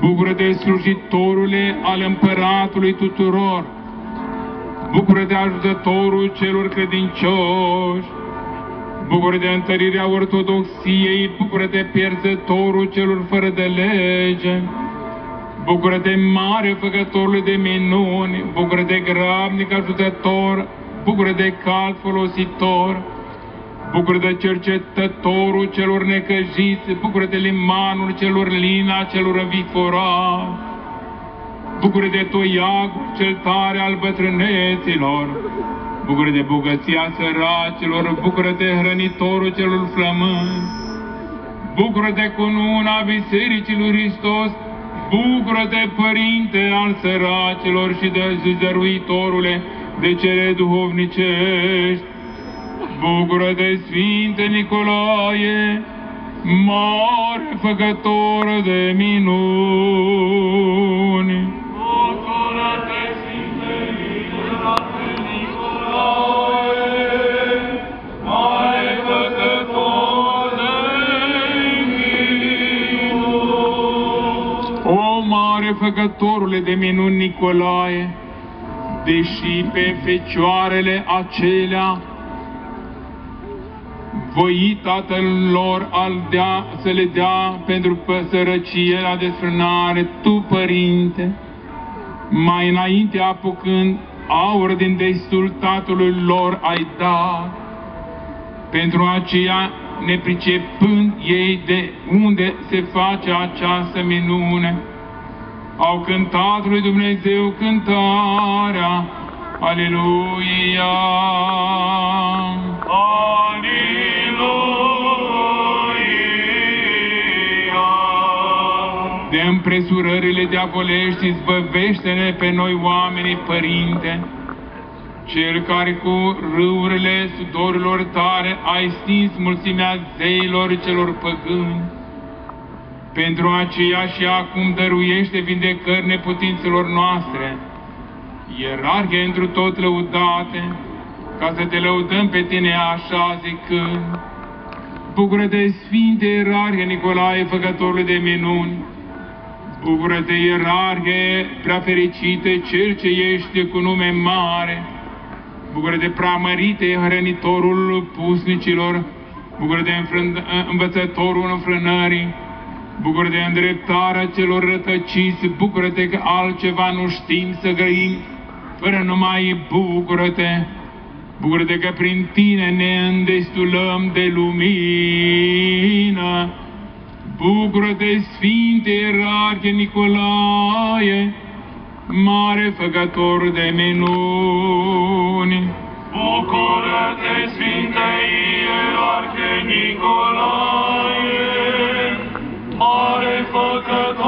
Bucură-te, slujitorule al împăratului tuturor! Bucură-te, ajutătorul celor credincioși! Bucură-te, întărirea ortodoxiei! Bucură-te, pierzătorul celor fără de lege! Bucură-te, mare făcătorule de minuni! Bucură-te, grabnic ajutător! Bucură-te, cald folositor! Bucură-te, cercetătorul celor necăjiți! Bucură-te, limanul celor lina, celor înviforați! Bucură-te, toiagul cel tare al bătrâneților! Bucură-te, bogăția săracilor! Bucură-te, hrănitorul celor flămânzi! Bucură-te cu nuna Bisericii lui Hristos! Bucură-te, Părinte al săracilor și de dăruitorule de cele duhovnicești! Bucură-te, Sfinte Nicolae, mare făcător de minuni! Bucură-te, Sfinte Nicolae, mare făcător de minuni. O mare făcătorule de minuni Nicolae, deși pe fecioarele acelea voi tatăl lor al dea, să le dea pentru sărăcie la desfrânare, tu, Părinte, mai înainte apucând aur din destul tatălui lor ai dat, pentru aceea, nepricepând ei de unde se face această minune, au cântat lui Dumnezeu cântarea, Aleluia! De împresurările diavolești izbăvește-ne pe noi oamenii, Părinte, cel care cu râurile sudorilor tare ai stins mulțimea zeilor celor păgâni. Pentru aceea și acum dăruiește vindecări neputințelor noastre, ierarhie întru tot lăudate, ca să te lăudăm pe tine așa zicând. Bucură-te, Sfinte Ierarhie Nicolae, făcătorul de minuni! Bucură-te, Ierarhie, prea fericite, cel ce ești cu nume mare! Bucură-te, preamărite, hrănitorul pusnicilor! Bucură-te, înfrânt- învățătorul înfrânării! Bucură-te, îndreptarea celor rătăciți! Bucură-te că altceva nu știm să grăim, fără numai bucură-te! Bucură-te că prin tine ne îndestulăm de lumină. Bucură-te, Sfinte Ierarhie Nicolae, mare făcător de minuni. Bucură-te, Sfinte Ierarhie Nicolae, mare făcător